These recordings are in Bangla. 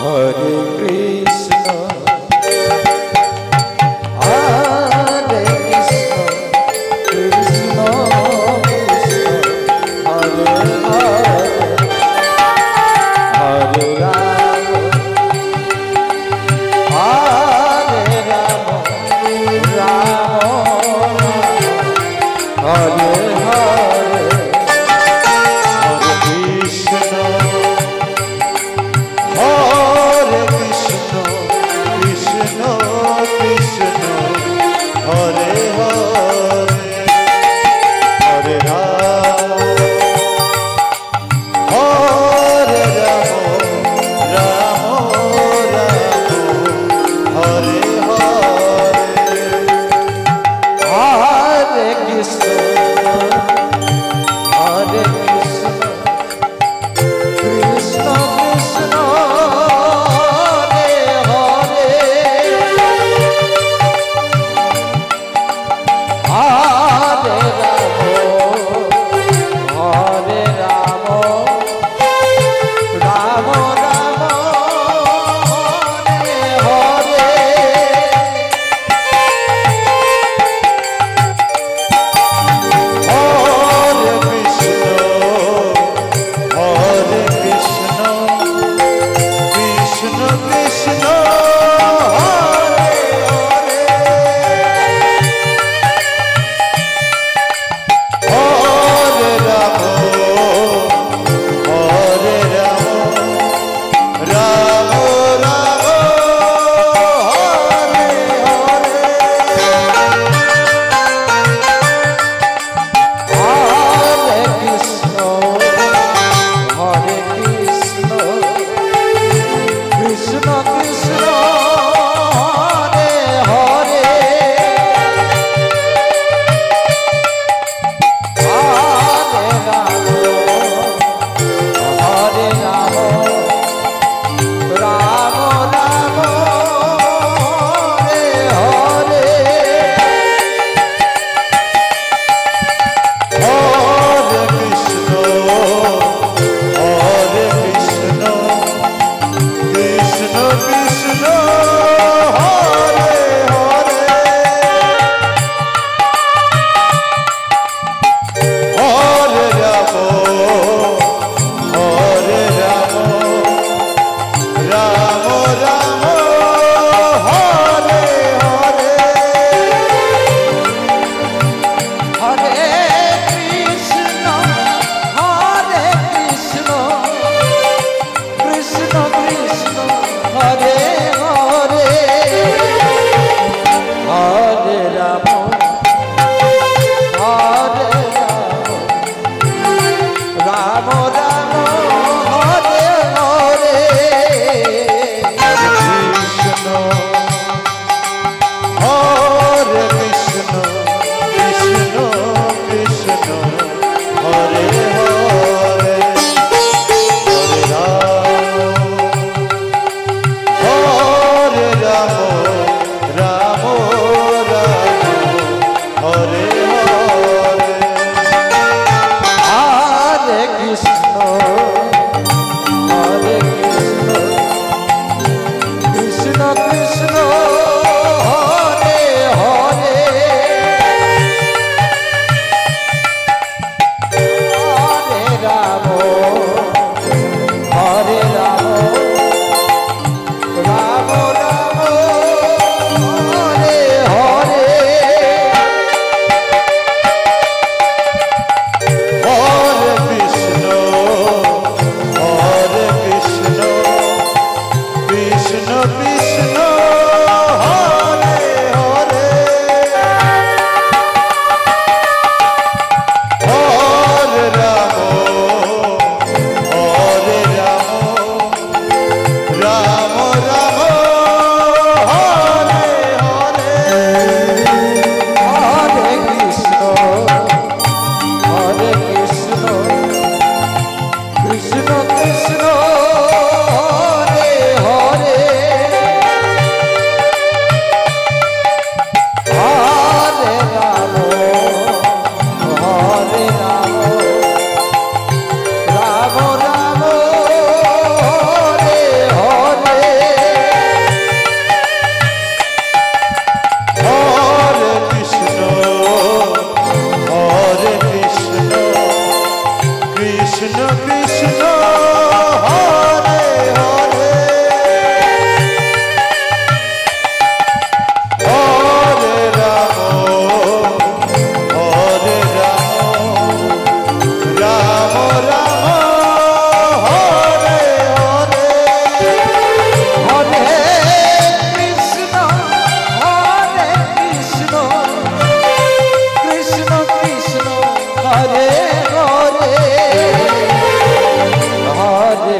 Hare Krishna. Krishna Hare Hare.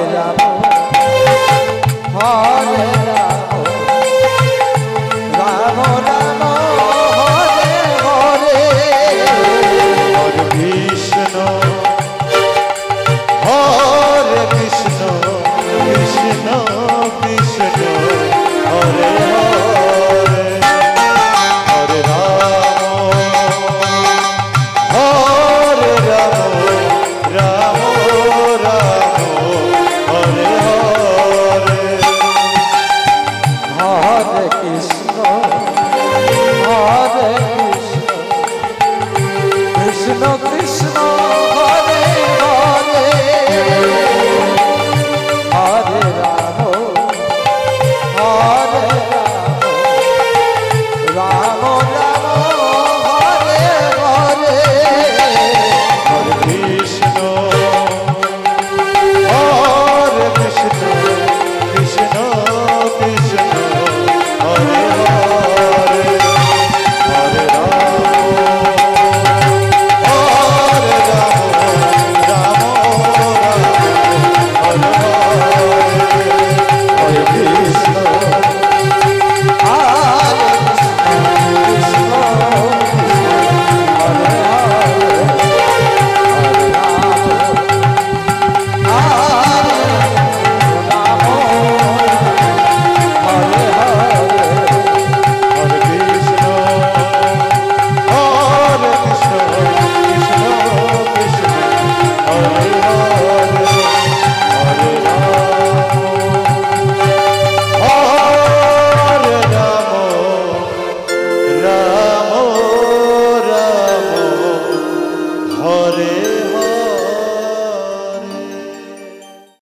Hare Rama Hare Rama Hare Krishna Hare Krishna Krishna Krishna Hare